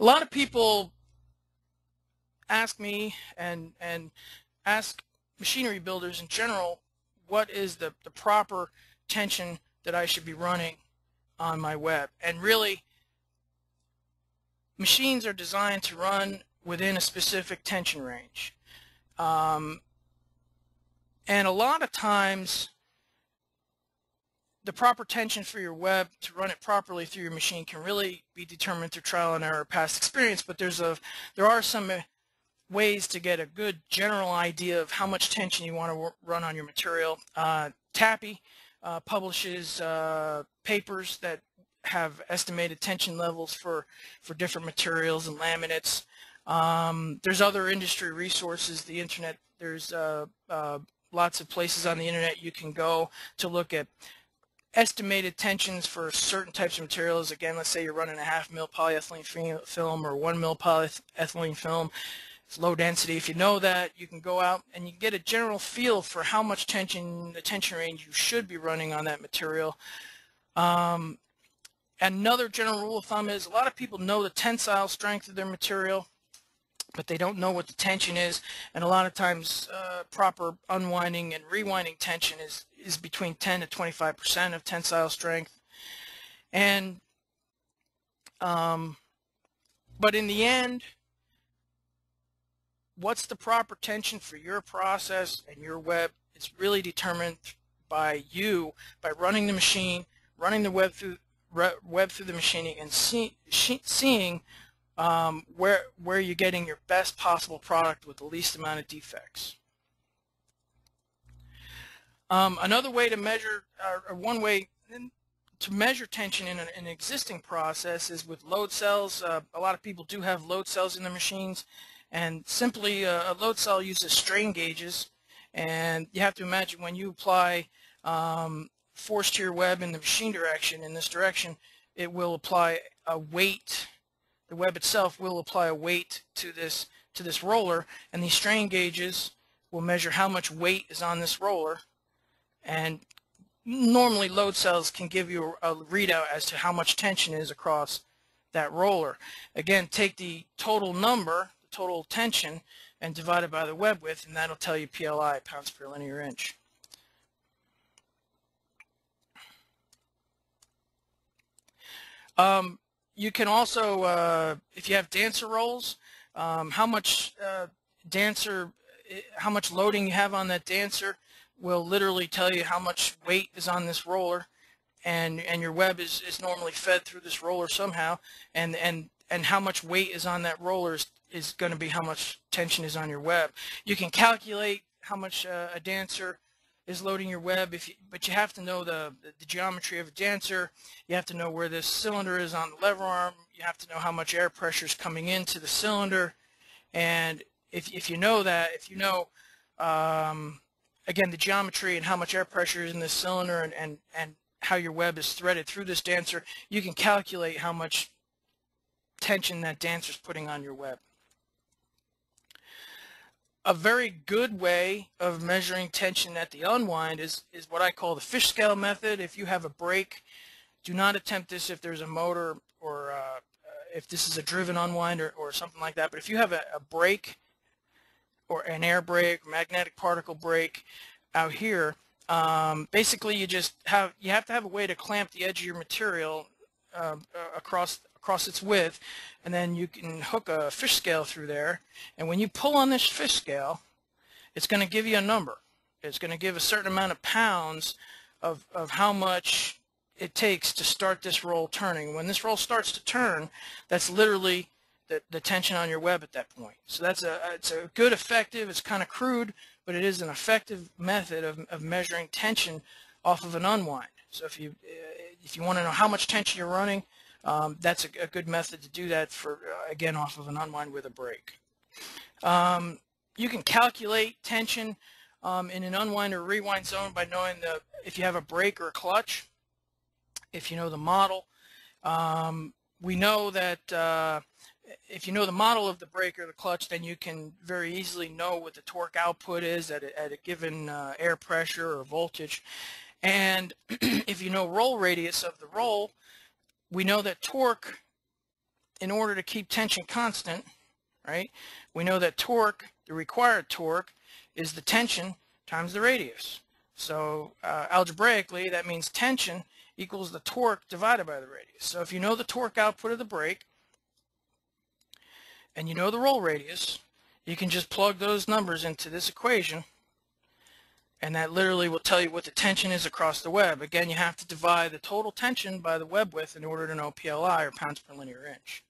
A lot of people ask me and and ask machinery builders in general what is the, the proper tension that I should be running on my web. And really, machines are designed to run within a specific tension range. Um, and a lot of times, the proper tension for your web to run it properly through your machine can really be determined through trial and error, past experience. But there's a there are some ways to get a good general idea of how much tension you want to run on your material. Uh, TAPPI uh, publishes uh, papers that have estimated tension levels for, for different materials and laminates. Um, there's other industry resources, the internet, there's uh, uh, lots of places on the internet you can go to look at estimated tensions for certain types of materials. Again, let's say you're running a half mil polyethylene film or one mil polyethylene film. It's low density. If you know that, you can go out and you get a general feel for how much tension, the tension range you should be running on that material. Um, another general rule of thumb is a lot of people know the tensile strength of their material but they don't know what the tension is and a lot of times uh, proper unwinding and rewinding tension is is between 10 to 25 percent of tensile strength and um, but in the end what's the proper tension for your process and your web is really determined by you by running the machine running the web through web through the machining and see, seeing um, where, where you're getting your best possible product with the least amount of defects. Um, another way to measure, or one way to measure tension in an, an existing process is with load cells. Uh, a lot of people do have load cells in their machines, and simply uh, a load cell uses strain gauges, and you have to imagine when you apply um, force to your web in the machine direction, in this direction, it will apply a weight the web itself will apply a weight to this to this roller and these strain gauges will measure how much weight is on this roller and normally load cells can give you a, readout as to how much tension is across that roller. Again, take the total number, the total tension, and divide it by the web width, and that'll tell you PLI, pounds per linear inch. Um, you can also, uh, if you have dancer rolls, um, how much uh, dancer, eh, how much loading you have on that dancer will literally tell you how much weight is on this roller and and your web is, is normally fed through this roller somehow and and and how much weight is on that roller is, is going to be how much tension is on your web. You can calculate how much uh, a dancer is loading your web, if you, but you have to know the, the geometry of a dancer. You have to know where this cylinder is on the lever arm. You have to know how much air pressure is coming into the cylinder. And if, if you know that, if you know, um, again, the geometry and how much air pressure is in this cylinder and, and, and how your web is threaded through this dancer, you can calculate how much tension that dancer is putting on your web a very good way of measuring tension at the unwind is, is what I call the fish scale method. If you have a brake, do not attempt this if there's a motor or uh, if this is a driven unwind or, or something like that. But if you have a, a brake or an air brake, magnetic particle brake out here, um, basically you just have you have to have a way to clamp the edge of your material um, across across its width and then you can hook a fish scale through there and when you pull on this fish scale it's going to give you a number. It's going to give a certain amount of pounds of, of how much it takes to start this roll turning. When this roll starts to turn that's literally the, the tension on your web at that point so that's a it's a good effective it's kind of crude but it is an effective method of, of measuring tension off of an unwind so if you if you want to know how much tension you're running um, that's a, a, good method to do that for, uh, again, off of an unwind with a brake. Um, you can calculate tension um, in an unwind or rewind zone by knowing the if you have a brake or a clutch, if you know the model. Um, we know that uh, if you know the model of the brake or the clutch, then you can very easily know what the torque output is at a, at a given uh, air pressure or voltage. And if you know roll radius of the roll, we know that torque in order to keep tension constant, right, we know that torque, the required torque, is the tension times the radius. So uh, algebraically, that means tension equals the torque divided by the radius. So if you know the torque output of the brake, and you know the roll radius, you can just plug those numbers into this equation and that literally will tell you what the tension is across the web. Again, you have to divide the total tension by the web width in order to know PLI or pounds per linear inch.